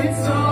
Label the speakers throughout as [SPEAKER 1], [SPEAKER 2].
[SPEAKER 1] It's all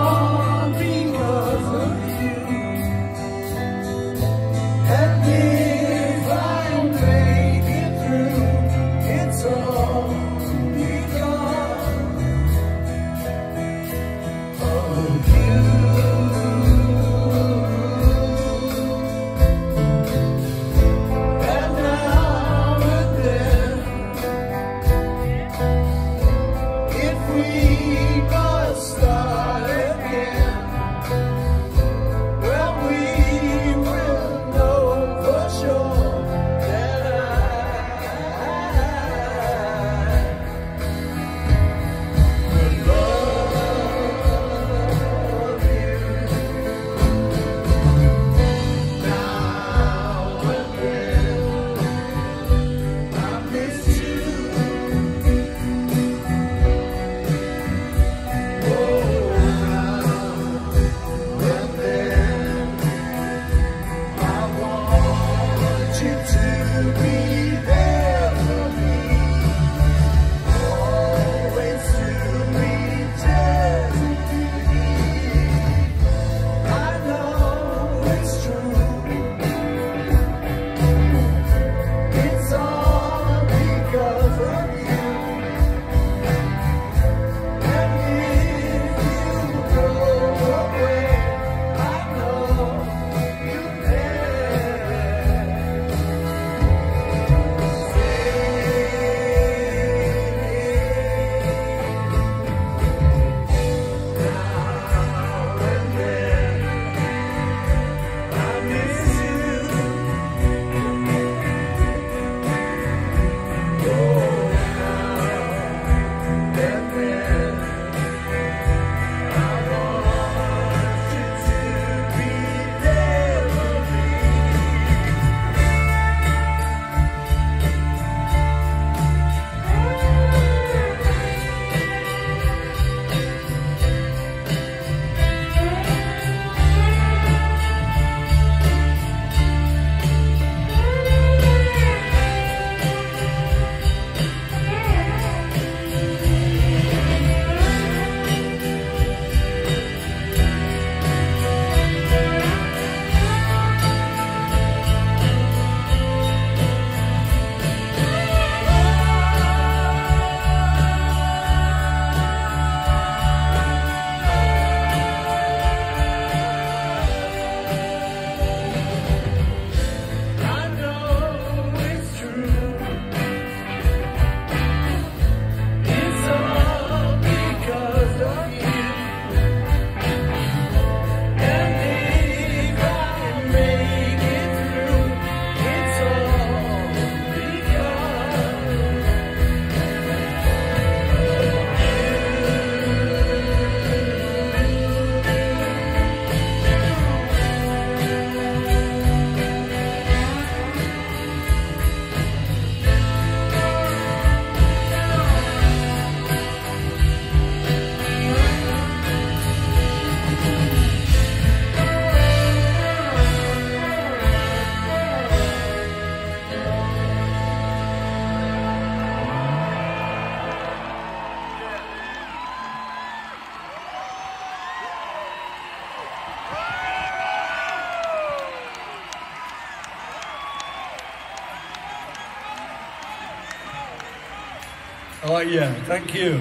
[SPEAKER 1] Oh, yeah, thank you.